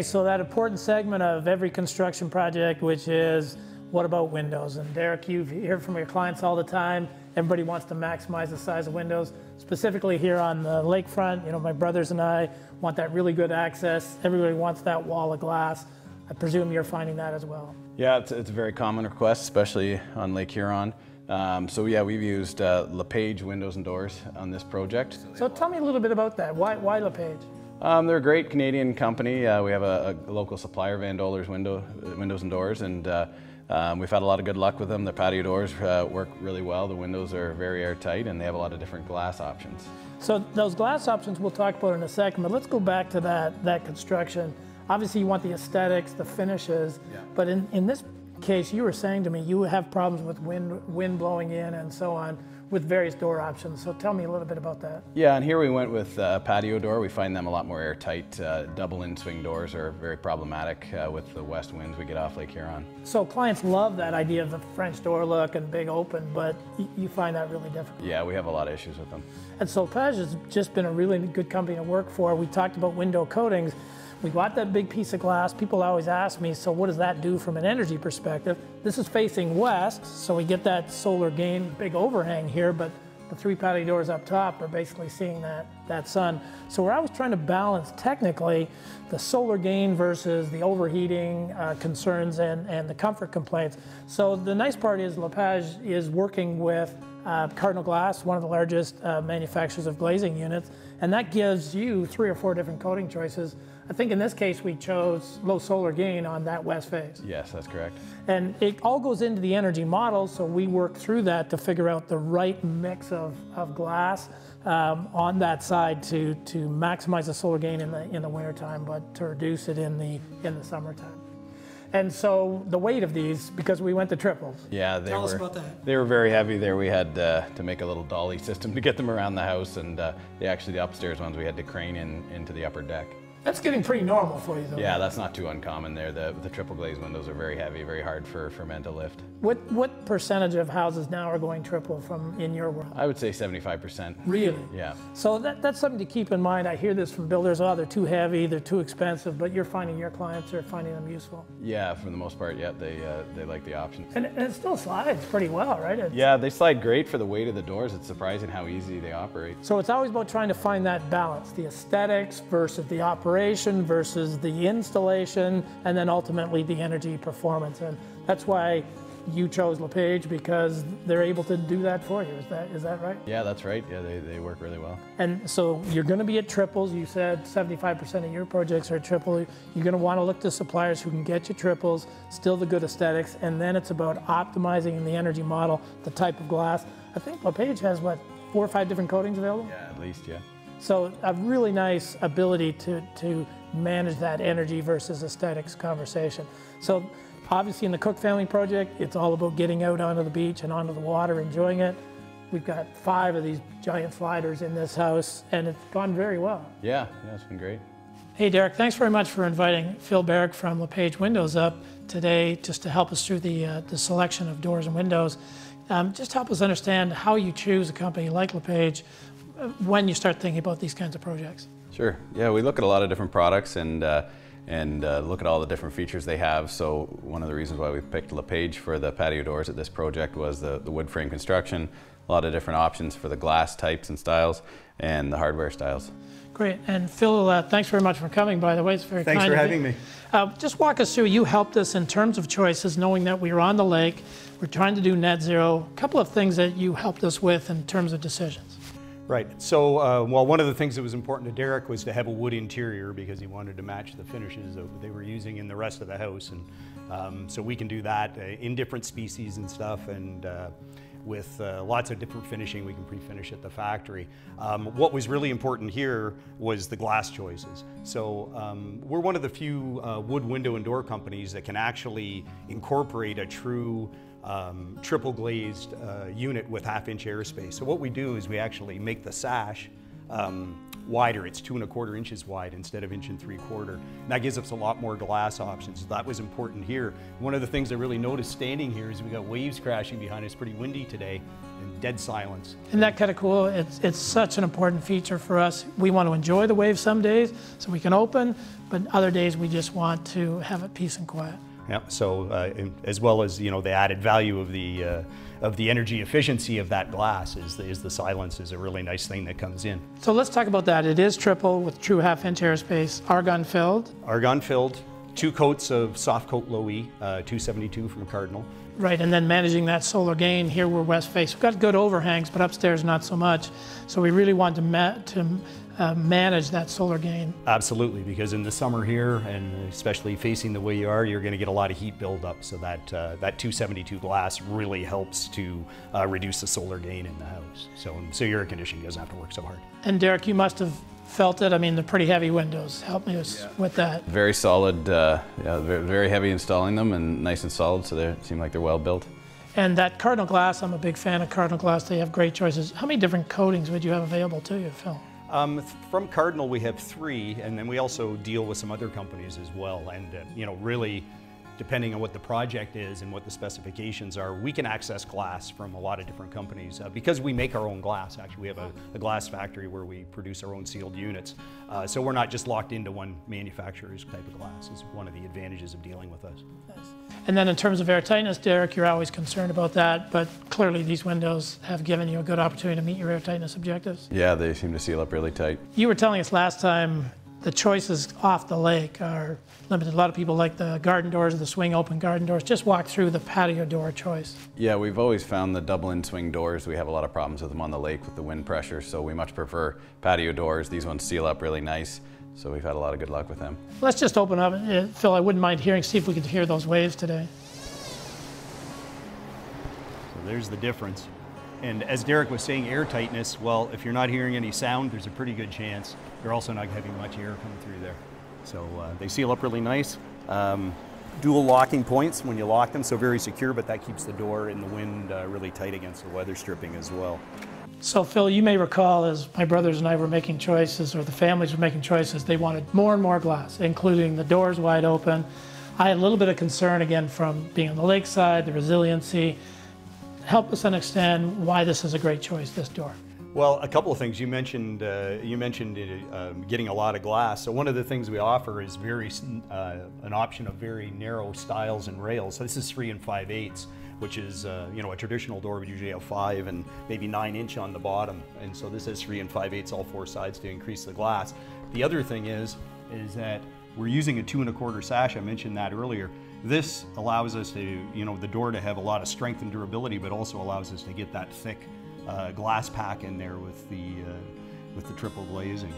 Okay, so that important segment of every construction project, which is what about windows? And Derek, you hear from your clients all the time. Everybody wants to maximize the size of windows. Specifically here on the lakefront, you know, my brothers and I want that really good access. Everybody wants that wall of glass. I presume you're finding that as well. Yeah, it's, it's a very common request, especially on Lake Huron. Um, so yeah, we've used uh, LePage windows and doors on this project. So tell me a little bit about that. Why, why LePage? Um, they're a great Canadian company. Uh, we have a, a, local supplier, Van Doller's window, Windows and Doors, and uh, um, we've had a lot of good luck with them. Their patio doors uh, work really well. The windows are very airtight, and they have a lot of different glass options. So those glass options we'll talk about in a second, but let's go back to that, that construction. Obviously, you want the aesthetics, the finishes, yeah. but in, in this case, you were saying to me you have problems with wind, wind blowing in and so on with various door options. So tell me a little bit about that. Yeah, and here we went with a uh, patio door. We find them a lot more airtight. Uh, double in-swing doors are very problematic uh, with the west winds we get off Lake Huron. So clients love that idea of the French door look and big open, but you find that really difficult. Yeah, we have a lot of issues with them. And So LePage has just been a really good company to work for. We talked about window coatings. We got that big piece of glass. People always ask me, so what does that do from an energy perspective? This is facing west, so we get that solar gain, big overhang here, but the three patio doors up top are basically seeing that, that sun. So we're always trying to balance technically the solar gain versus the overheating uh, concerns and, and the comfort complaints. So the nice part is Lepage is working with uh, Cardinal Glass, one of the largest uh, manufacturers of glazing units, and that gives you three or four different coating choices I think in this case we chose low solar gain on that west face. Yes, that's correct. And it all goes into the energy model, so we work through that to figure out the right mix of, of glass um, on that side to, to maximize the solar gain in the, in the wintertime, but to reduce it in the, in the summertime. And so the weight of these, because we went to triples. Yeah, they Tell were. us about that. They were very heavy. There, we had uh, to make a little dolly system to get them around the house, and uh, they actually the upstairs ones we had to crane in into the upper deck. That's getting pretty normal for you, though. Yeah, that's not too uncommon there. The, the triple glazed windows are very heavy, very hard for, for men to lift. What what percentage of houses now are going triple from in your world? I would say 75%. Really? Yeah. So that, that's something to keep in mind. I hear this from builders, oh, they're too heavy, they're too expensive, but you're finding your clients are finding them useful. Yeah, for the most part, yeah, they uh, they like the option. And, and, it still slides pretty well, right? It's, yeah, they slide great for the weight of the doors. It's surprising how easy they operate. So it's always about trying to find that balance, the aesthetics versus the operation versus versus the installation, and then ultimately the energy performance. And that's why you chose LePage because they're able to do that for you. Is that is that right? Yeah, that's right. Yeah, they, they work really well. And so you're going to be at triples. You said 75% of your projects are triple. You're going to want to look to suppliers who can get you triples, still the good aesthetics, and then it's about optimizing the energy model the type of glass. I think LePage has what four or five different coatings available. Yeah, at least yeah. So a really nice ability to to manage that energy versus aesthetics conversation. So obviously in the Cooke Family Project, it's all about getting out onto the beach and onto the water, enjoying it. We've got five of these giant sliders in this house, and it's gone very well. Yeah, yeah, it's been great. Hey, Derek, thanks very much for inviting Phil Barrick from LePage Windows up today just to help us through the, uh, the selection of doors and windows. Um, just help us understand how you choose a company like LePage when you start thinking about these kinds of projects. Sure. Yeah, we look at a lot of different products and uh, and uh, look at all the different features they have. So one of the reasons why we picked LePage for the patio doors at this project was the, the wood frame construction, a lot of different options for the glass types and styles, and the hardware styles. Great. And Phil, uh, thanks very much for coming, by the way. It's very Thanks kind for having me. Uh, just walk us through, you helped us in terms of choices, knowing that we were on the lake, we're trying to do net zero. A couple of things that you helped us with in terms of decisions. Right. So, uh, well, one of the things that was important to Derek was to have a wood interior because he wanted to match the finishes that they were using in the rest of the house. And um, so we can do that uh, in different species and stuff. And uh, with uh, lots of different finishing, we can pre-finish at the factory. Um, what was really important here was the glass choices. So um, we're one of the few uh, wood window and door companies that can actually incorporate a true um, triple glazed uh, unit with half inch airspace. So what we do is we actually make the sash um, wider. It's two and a quarter inches wide instead of inch and three quarter. And that gives us a lot more glass options. That was important here. One of the things I really noticed standing here is we got waves crashing behind us. Pretty windy today and dead silence. Isn't that kind of cool? It's, it's such an important feature for us. We want to enjoy the waves some days so we can open, but other days we just want to have it peace and quiet. Yeah, so uh, as well as you know the added value of the uh, of the energy efficiency of that glass is the, is the silence is a really nice thing that comes in. So let's talk about that. It is triple with true half inch airspace, argon filled. Argon filled, two coats of soft coat low E, uh, 272 from Cardinal. Right, and then managing that solar gain. Here we're west face. We've got good overhangs, but upstairs not so much. So we really want to, ma to uh, manage that solar gain. Absolutely, because in the summer here, and especially facing the way you are, you're going to get a lot of heat buildup. So that uh, that 272 glass really helps to uh, reduce the solar gain in the house. So so your air conditioning doesn't have to work so hard. And Derek, you must have felt it. I mean, the pretty heavy windows. Help me yeah. with that. Very solid. Uh, yeah, very heavy installing them and nice and solid. So they seem like they're well built. And that Cardinal glass, I'm a big fan of Cardinal glass. They have great choices. How many different coatings would you have available to you, Phil? Um, from Cardinal, we have three, and then we also deal with some other companies as well. And uh, you know, really, depending on what the project is and what the specifications are, we can access glass from a lot of different companies uh, because we make our own glass. Actually, we have a, a, glass factory where we produce our own sealed units, uh, so we're not just locked into one manufacturer's type of glass. Is one of the advantages of dealing with us. And then in terms of air tightness, Derek, you're always concerned about that, but clearly these windows have given you a good opportunity to meet your air tightness objectives. Yeah, they seem to seal up really tight. You were telling us last time the choices off the lake are limited. A lot of people like the garden doors, the swing open garden doors. Just walk through the patio door choice. Yeah, we've always found the double in swing doors. We have a lot of problems with them on the lake with the wind pressure, so we much prefer patio doors. These ones seal up really nice. So we've had a lot of good luck with them. Let's just open up. Uh, Phil, I wouldn't mind hearing, see if we could hear those waves today. So there's the difference. And as Derek was saying, air tightness, well, if you're not hearing any sound, there's a pretty good chance you're also not having much air coming through there. So uh, they seal up really nice. Um, dual locking points when you lock them, so very secure, but that keeps the door and the wind uh, really tight against the weather stripping as well. So Phil, you may recall as my brothers and I were making choices, or the families were making choices, they wanted more and more glass, including the doors wide open. I had a little bit of concern again from being on the lakeside, the resiliency. Help us understand why this is a great choice, this door. Well, a couple of things. You mentioned uh, you mentioned uh, getting a lot of glass. So one of the things we offer is very uh, an option of very narrow styles and rails. So this is three and five eighths which is, uh, you know, a traditional door would usually have five and maybe nine inch on the bottom. And so this has three and five eighths all four sides to increase the glass. The other thing is, is that we're using a two and a quarter sash. I mentioned that earlier. This allows us to, you know, the door to have a lot of strength and durability, but also allows us to get that thick uh, glass pack in there with the, uh, with the triple glazing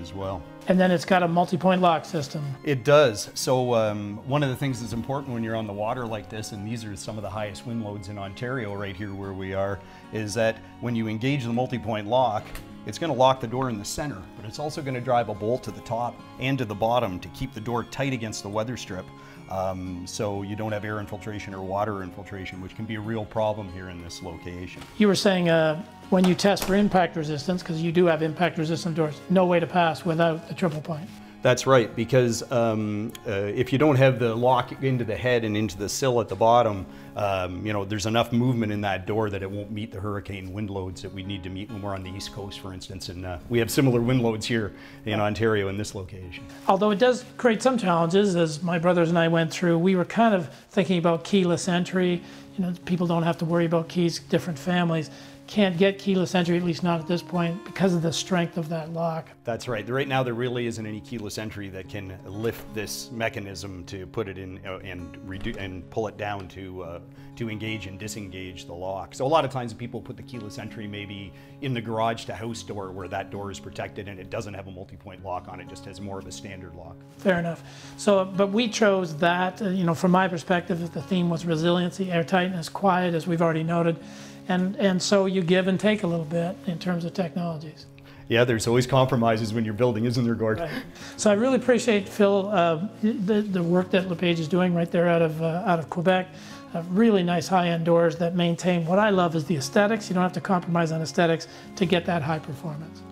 as well. And then it's got a multi-point lock system. It does. So um, one of the things that's important when you're on the water like this, and these are some of the highest wind loads in Ontario right here where we are, is that when you engage the multi-point lock, it's going to lock the door in the center, but it's also going to drive a bolt to the top and to the bottom to keep the door tight against the weather strip. Um, so you don't have air infiltration or water infiltration, which can be a real problem here in this location. You were saying uh, when you test for impact resistance, because you do have impact resistant doors, no way to pass without the triple point. That's right, because um, uh, if you don't have the lock into the head and into the sill at the bottom, um, you know, there's enough movement in that door that it won't meet the hurricane wind loads that we need to meet when we're on the East Coast, for instance. And uh, we have similar wind loads here in Ontario in this location. Although it does create some challenges, as my brothers and I went through, we were kind of thinking about keyless entry. You know, people don't have to worry about keys, different families can't get keyless entry, at least not at this point, because of the strength of that lock. That's right. Right now, there really isn't any keyless entry that can lift this mechanism to put it in uh, and and pull it down to uh, to engage and disengage the lock. So a lot of times, people put the keyless entry maybe in the garage to house door where that door is protected and it doesn't have a multi-point lock on it; just has more of a standard lock. Fair enough. So, but we chose that. Uh, you know, from my perspective, the theme was resiliency, airtightness, quiet, as we've already noted and, and so you give and take a little bit in terms of technologies. Yeah, there's always compromises when you're building, isn't there, Gord? Right. So I really appreciate, Phil, uh, the, the work that LePage is doing right there out of, uh, out of Quebec. Uh, really nice high-end doors that maintain what I love is the aesthetics. You don't have to compromise on aesthetics to get that high performance.